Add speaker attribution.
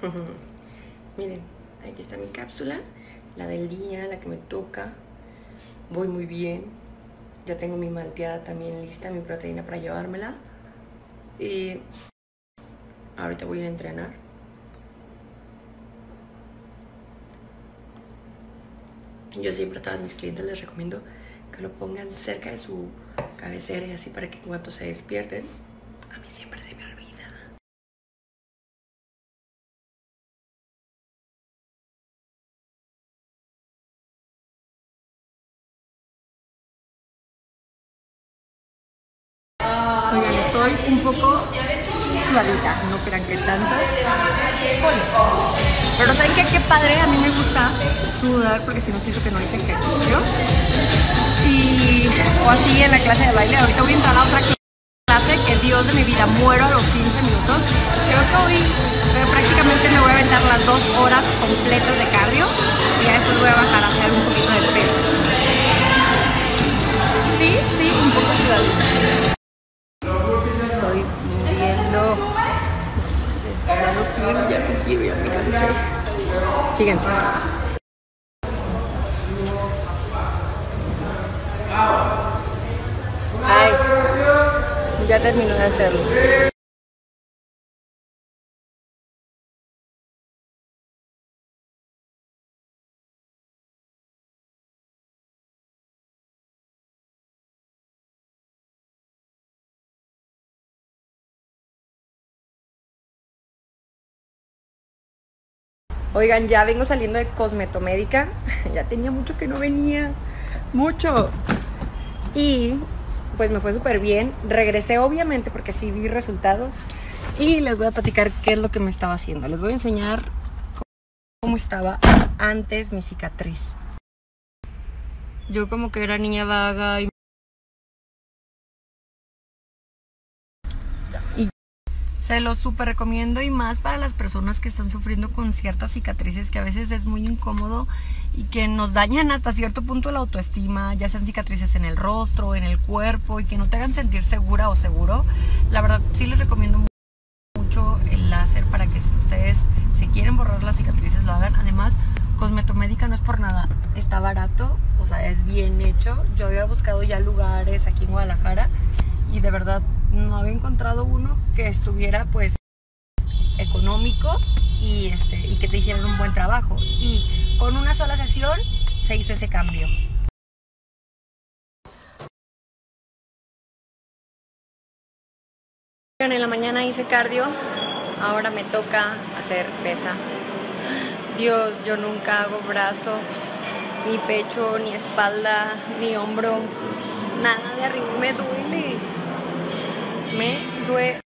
Speaker 1: Miren, aquí está mi cápsula, la del día, la que me toca. Voy muy bien. Ya tengo mi malteada también lista, mi proteína para llevármela. Y ahorita voy a a entrenar. Yo siempre a todas mis clientes les recomiendo que lo pongan cerca de su cabecera y así para que cuando se despierten, Oigan, estoy un poco sudadita, no crean que tanto. Pero ¿saben qué? Qué padre, a mí me gusta sudar porque si no siento que no hice ejercicio. Y, o así en la clase de baile, ahorita voy a entrar a otra clase que Dios de mi vida, muero a los 15 minutos. Creo que hoy eh, prácticamente me voy a aventar las dos horas completas de cardio y ya después voy a bajar a hacer un poquito de peso. Sí, sí, un poco cansé. Fíjense. Ay, ya terminó de hacerlo. Oigan, ya vengo saliendo de Cosmetomédica. Ya tenía mucho que no venía. Mucho. Y pues me fue súper bien. Regresé obviamente porque sí vi resultados. Y les voy a platicar qué es lo que me estaba haciendo. Les voy a enseñar cómo estaba antes mi cicatriz. Yo como que era niña vaga y Se lo súper recomiendo y más para las personas que están sufriendo con ciertas cicatrices que a veces es muy incómodo y que nos dañan hasta cierto punto la autoestima, ya sean cicatrices en el rostro, en el cuerpo y que no te hagan sentir segura o seguro. La verdad sí les recomiendo mucho el láser para que si ustedes si quieren borrar las cicatrices lo hagan. Además, Cosmetomédica no es por nada, está barato, o sea, es bien hecho. Yo había buscado ya lugares aquí en Guadalajara y de verdad no había encontrado uno que estuviera pues económico y este y que te hicieran un buen trabajo. Y con una sola sesión se hizo ese cambio. En la mañana hice cardio ahora me toca hacer pesa. Dios yo nunca hago brazo ni pecho ni espalda ni hombro nada de arriba. Me duele me duele